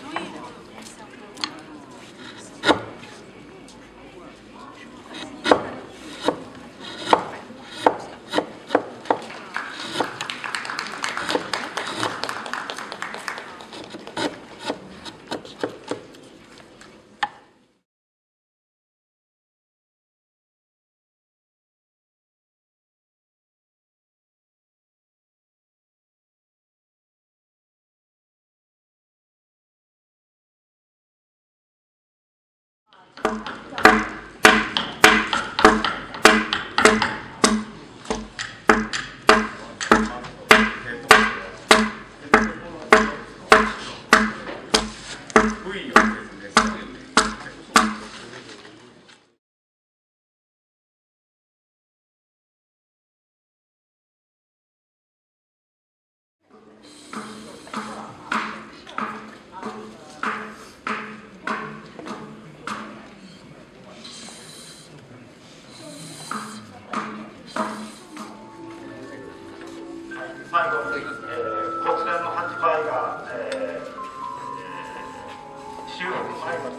sweet. Tchau! 最後に、えー、こちの8倍が、えー、後と